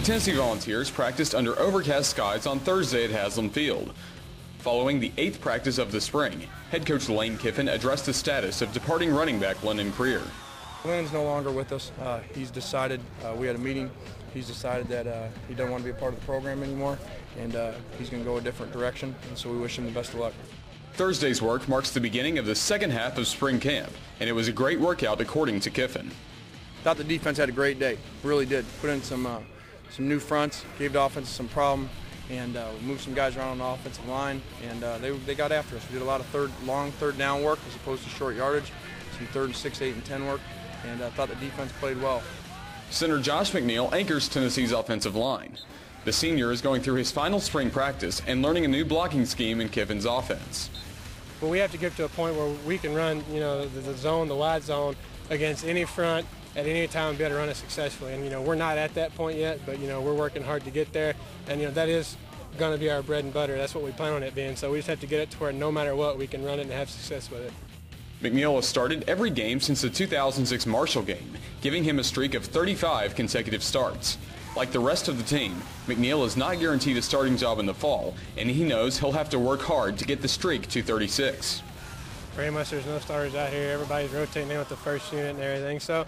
The Tennessee Volunteers practiced under overcast skies on Thursday at Haslam Field. Following the eighth practice of the spring, head coach Lane Kiffin addressed the status of departing running back Lennon Creer. Lennon's no longer with us. Uh, he's decided, uh, we had a meeting, he's decided that uh, he doesn't want to be a part of the program anymore, and uh, he's going to go a different direction, and so we wish him the best of luck. Thursday's work marks the beginning of the second half of spring camp, and it was a great workout according to Kiffin. Thought the defense had a great day, really did. Put in some, uh, some new fronts, gave the offense some problem, and uh, moved some guys around on the offensive line, and uh, they, they got after us. We did a lot of third, long third down work as opposed to short yardage, some third and six, eight, and ten work, and I uh, thought the defense played well. Center Josh McNeil anchors Tennessee's offensive line. The senior is going through his final spring practice and learning a new blocking scheme in Kiffin's offense. Well, we have to get to a point where we can run, you know, the, the zone, the wide zone, against any front at any time be able to run it successfully. And, you know, we're not at that point yet, but, you know, we're working hard to get there. And, you know, that is going to be our bread and butter. That's what we plan on it being. So we just have to get it to where no matter what, we can run it and have success with it. McNeil has started every game since the 2006 Marshall game, giving him a streak of 35 consecutive starts. Like the rest of the team, McNeil is not guaranteed a starting job in the fall, and he knows he'll have to work hard to get the streak to 36. Pretty much there's no starters out here. Everybody's rotating in with the first unit and everything. So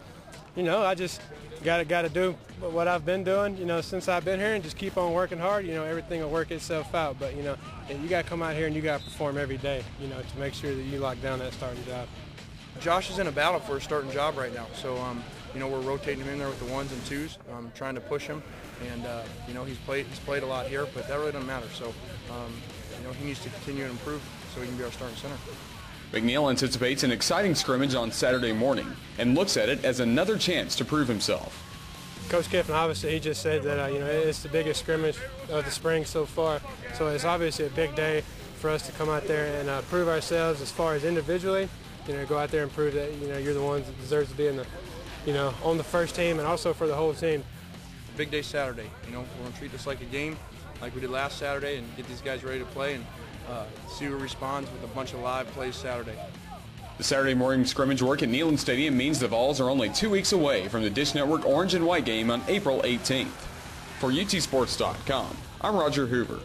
you know, I just got to got to do what I've been doing, you know, since I've been here, and just keep on working hard. You know, everything will work itself out. But you know, you got to come out here and you got to perform every day, you know, to make sure that you lock down that starting job. Josh is in a battle for a starting job right now, so um, you know we're rotating him in there with the ones and twos, um, trying to push him, and uh, you know he's played he's played a lot here, but that really doesn't matter. So um, you know he needs to continue to improve so he can be our starting center. McNeil anticipates an exciting scrimmage on Saturday morning and looks at it as another chance to prove himself. Coach Kiffin, obviously, he just said that uh, you know it's the biggest scrimmage of the spring so far. So it's obviously a big day for us to come out there and uh, prove ourselves as far as individually. You know, go out there and prove that you know you're the ones that deserves to be in the, you know, on the first team and also for the whole team. Big day Saturday. You know, we're gonna treat this like a game, like we did last Saturday, and get these guys ready to play and uh, see who responds with a bunch of live plays Saturday. The Saturday morning scrimmage work at Neyland Stadium means the Vols are only two weeks away from the Dish Network Orange and White game on April 18th. For UTSports.com, I'm Roger Hoover.